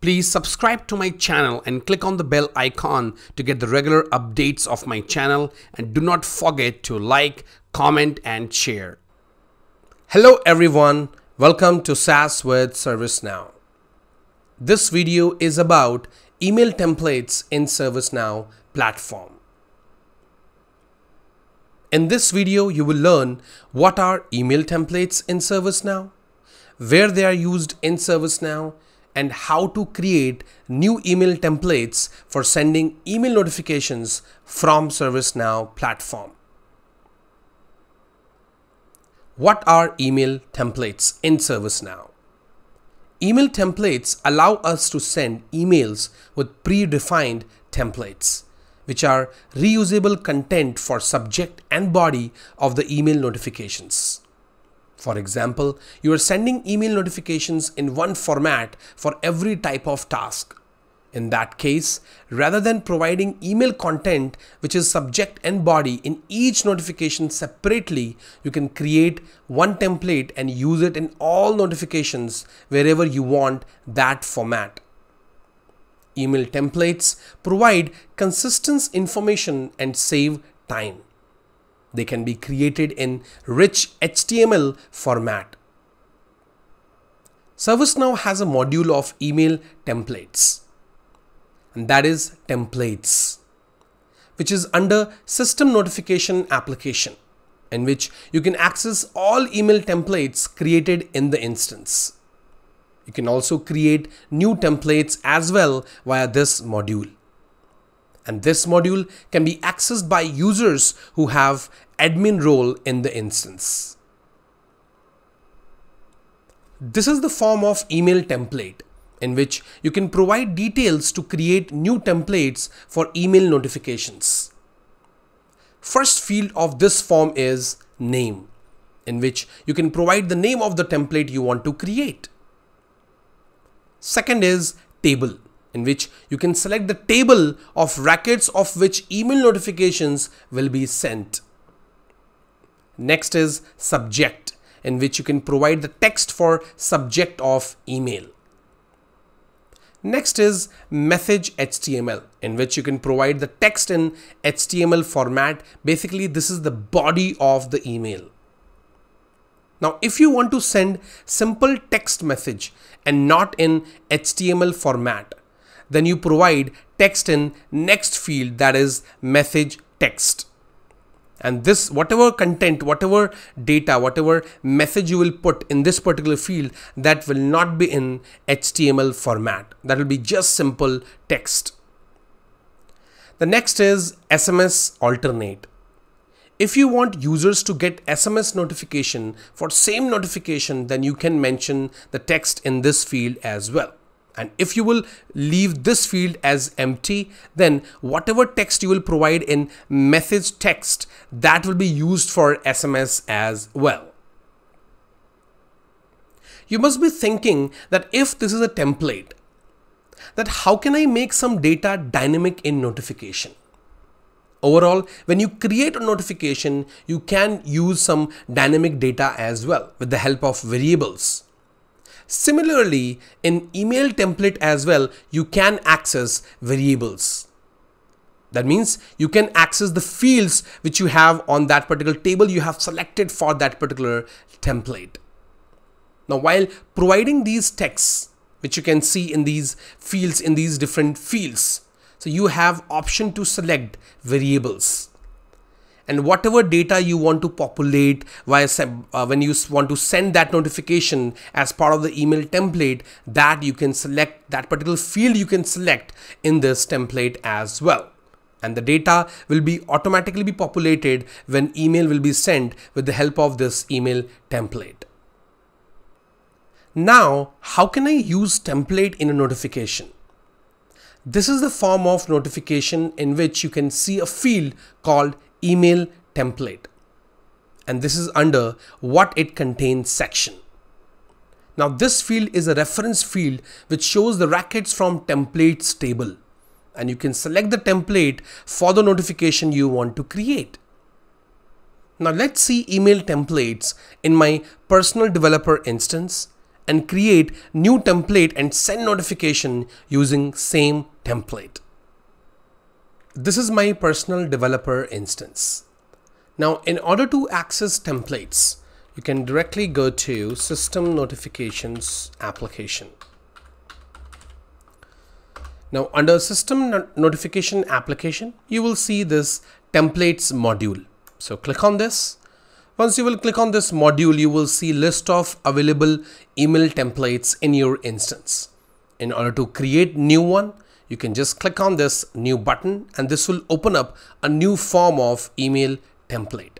Please subscribe to my channel and click on the bell icon to get the regular updates of my channel and do not forget to like, comment and share. Hello everyone, welcome to SaaS with ServiceNow. This video is about email templates in ServiceNow platform. In this video, you will learn what are email templates in ServiceNow, where they are used in ServiceNow, and how to create new email templates for sending email notifications from ServiceNow platform. What are email templates in ServiceNow? Email templates allow us to send emails with predefined templates, which are reusable content for subject and body of the email notifications. For example, you are sending email notifications in one format for every type of task. In that case, rather than providing email content which is subject and body in each notification separately, you can create one template and use it in all notifications wherever you want that format. Email templates provide consistent information and save time. They can be created in rich HTML format. ServiceNow has a module of email templates and that is templates which is under system notification application in which you can access all email templates created in the instance. You can also create new templates as well via this module. And this module can be accessed by users who have admin role in the instance. This is the form of email template in which you can provide details to create new templates for email notifications. First field of this form is name in which you can provide the name of the template you want to create. Second is table in which you can select the table of records of which email notifications will be sent. Next is subject in which you can provide the text for subject of email. Next is message HTML in which you can provide the text in HTML format. Basically, this is the body of the email. Now, if you want to send simple text message and not in HTML format, then you provide text in next field that is message text. And this whatever content whatever data whatever message you will put in this particular field that will not be in html format. That will be just simple text. The next is sms alternate if you want users to get sms notification for same notification then you can mention the text in this field as well and if you will leave this field as empty, then whatever text you will provide in message text, that will be used for SMS as well. You must be thinking that if this is a template, that how can I make some data dynamic in notification? Overall, when you create a notification, you can use some dynamic data as well with the help of variables. Similarly, in email template as well, you can access variables. That means you can access the fields which you have on that particular table you have selected for that particular template. Now, while providing these texts, which you can see in these fields in these different fields, so you have option to select variables. And whatever data you want to populate via uh, when you want to send that notification as part of the email template that you can select that particular field you can select in this template as well. And the data will be automatically be populated when email will be sent with the help of this email template. Now how can i use template in a notification this is the form of notification in which you can see a field called email template and this is under what it contains section. Now this field is a reference field which shows the records from templates table and you can select the template for the notification you want to create. Now let's see email templates in my personal developer instance and create new template and send notification using same template. This is my personal developer instance. Now in order to access templates, you can directly go to system notifications application. Now under system no notification application, you will see this templates module. So click on this. Once you will click on this module, you will see list of available email templates in your instance. In order to create new one, you can just click on this new button and this will open up a new form of email template.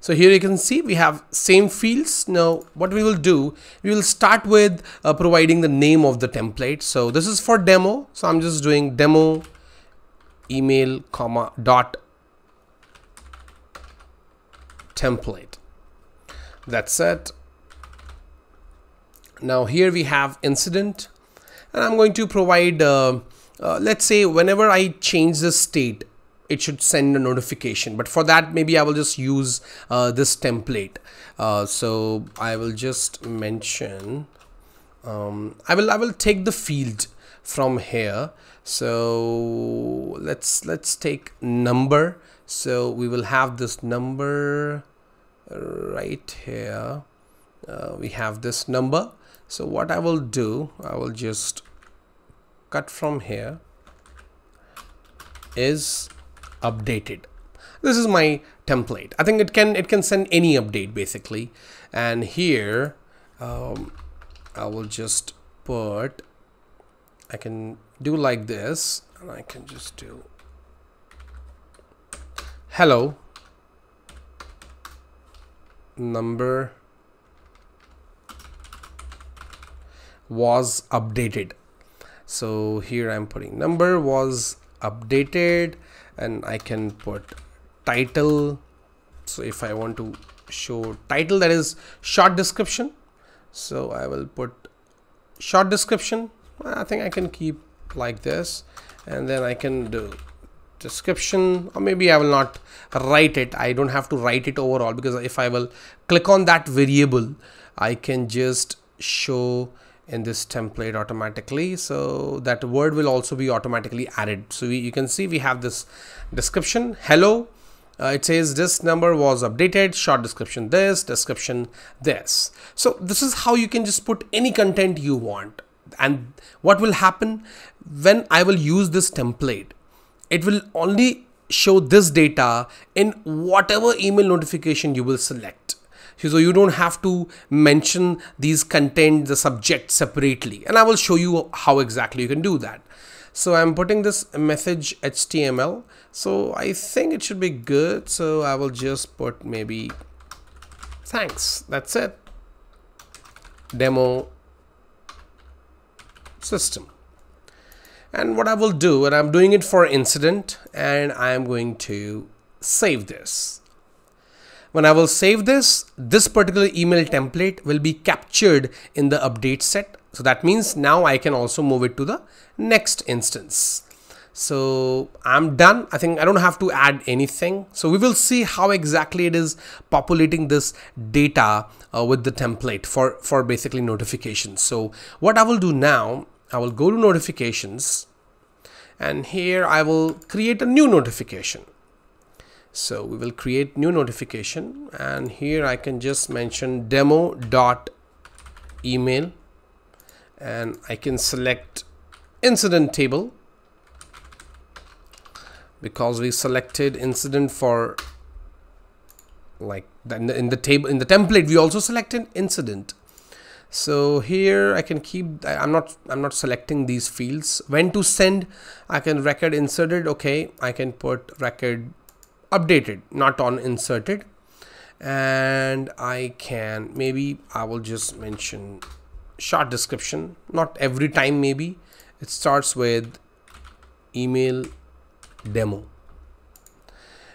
So here you can see we have same fields. Now what we will do, we will start with uh, providing the name of the template. So this is for demo. So I'm just doing demo email comma dot template. That's it. Now here we have incident and I'm going to provide, uh, uh, let's say whenever I change the state, it should send a notification. But for that, maybe I will just use uh, this template. Uh, so I will just mention, um, I will I will take the field from here. So let's let's take number. So we will have this number right here. Uh, we have this number. So what I will do I will just cut from here is updated. This is my template. I think it can it can send any update basically. And here um, I will just put I can do like this and I can just do hello number was updated. So here I'm putting number was updated and I can put title. So if I want to show title that is short description. So I will put short description I think I can keep like this and then I can do description or maybe I will not write it. I don't have to write it overall because if I will click on that variable I can just show in this template automatically. So that word will also be automatically added. So we, you can see we have this description. Hello uh, it says this number was updated short description this description this. So this is how you can just put any content you want and what will happen when I will use this template? It will only show this data in whatever email notification you will select. So you don't have to mention these content the subject separately. And i will show you how exactly you can do that. So i'm putting this message html so i think it should be good. So i will just put maybe thanks. That's it. Demo system. And what I will do and I'm doing it for incident and I'm going to save this. When I will save this this particular email template will be captured in the update set. So that means now I can also move it to the next instance. So I'm done. I think I don't have to add anything. So we will see how exactly it is populating this data uh, with the template for for basically notifications. So what I will do now I will go to notifications and here I will create a new notification. So we will create new notification and here I can just mention demo dot email and I can select incident table because we selected incident for like in the, in the table in the template we also selected incident so here I can keep I'm not I'm not selecting these fields. When to send I can record inserted okay I can put record updated not on inserted. And I can maybe I will just mention short description not every time maybe. It starts with email demo.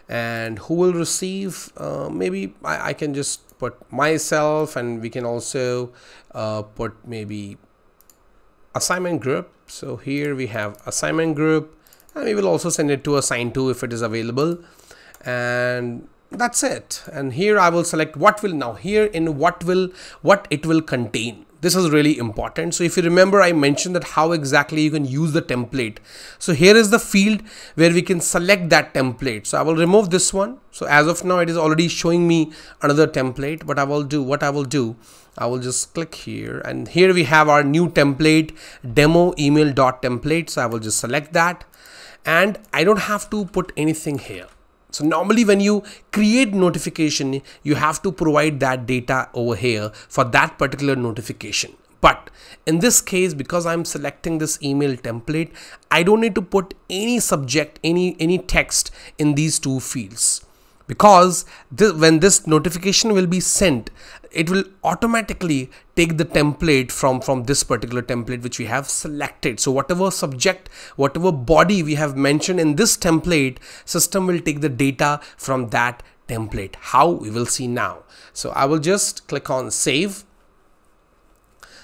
And who will receive uh, maybe I, I can just put myself and we can also uh, put maybe assignment group. So here we have assignment group and we will also send it to assign to if it is available. And that's it. And here I will select what will now here in what will what it will contain this is really important. So if you remember I mentioned that how exactly you can use the template. So here is the field where we can select that template. So I will remove this one. So as of now it is already showing me another template but I will do what I will do I will just click here. And here we have our new template demo email dot template. So I will just select that. And I don't have to put anything here so normally when you create notification, you have to provide that data over here for that particular notification. But in this case, because I'm selecting this email template, I don't need to put any subject, any, any text in these two fields because when this notification will be sent it will automatically take the template from from this particular template which we have selected. So whatever subject whatever body we have mentioned in this template system will take the data from that template. How? We will see now. So i will just click on save.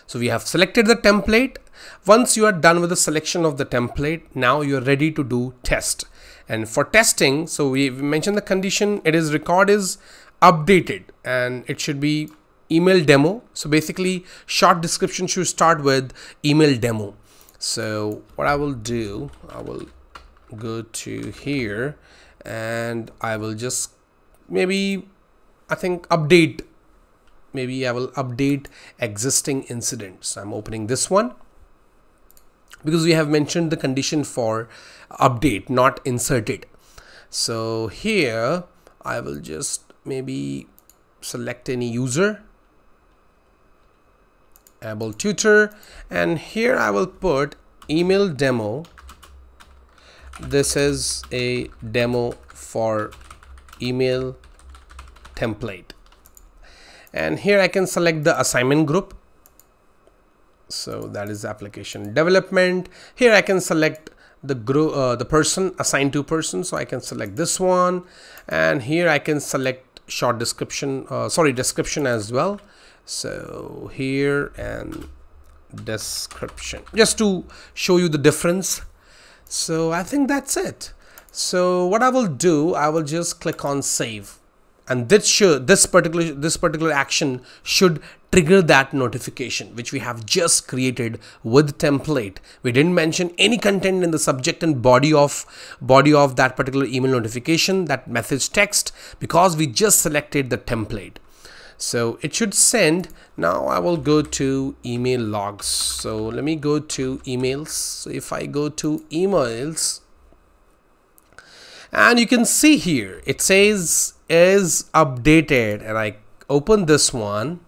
So we have selected the template. Once you are done with the selection of the template now you are ready to do test and for testing so we mentioned the condition it is record is updated and it should be email demo. So basically short description should start with email demo. So what I will do I will go to here and I will just maybe I think update. Maybe I will update existing incidents. I'm opening this one because we have mentioned the condition for update not inserted so here I will just maybe select any user Abel Tuter and here I will put email demo. This is a demo for email template. And here I can select the assignment group so that is application development. Here I can select the group uh, the person assigned to person. So I can select this one. And here I can select short description uh, sorry description as well. So here and description. Just to show you the difference. So I think that's it. So what I will do I will just click on save and this should this particular this particular action should trigger that notification which we have just created with template. We didn't mention any content in the subject and body of body of that particular email notification that message text because we just selected the template. So it should send. Now I will go to email logs. So let me go to emails. So if I go to emails and you can see here it says is updated. And I open this one.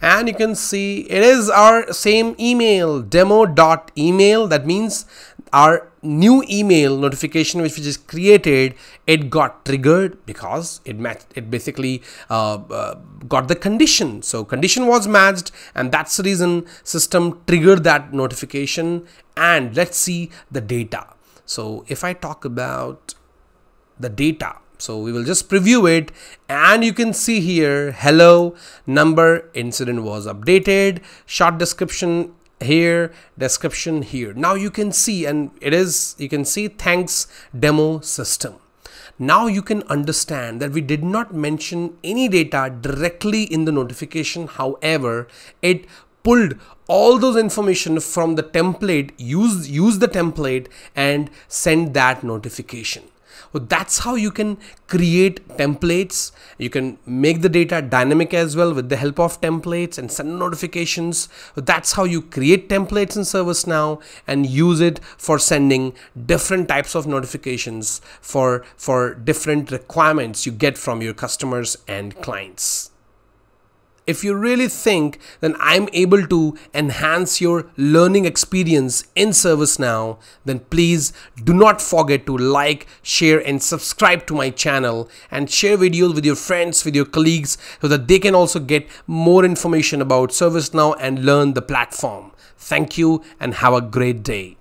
And you can see it is our same email demo dot email that means our new email notification which we just created it got triggered because it matched it basically uh, uh, got the condition. So condition was matched and that's the reason system triggered that notification. And let's see the data. So if i talk about the data so we will just preview it. And you can see here hello number incident was updated. Short description here description here. Now you can see and it is you can see thanks demo system. Now you can understand that we did not mention any data directly in the notification. However it pulled all those information from the template use use the template and send that notification so that's how you can create templates. You can make the data dynamic as well with the help of templates and send notifications. So that's how you create templates in ServiceNow and use it for sending different types of notifications for, for different requirements you get from your customers and clients if you really think that I'm able to enhance your learning experience in ServiceNow, then please do not forget to like, share and subscribe to my channel and share videos with your friends, with your colleagues so that they can also get more information about ServiceNow and learn the platform. Thank you and have a great day.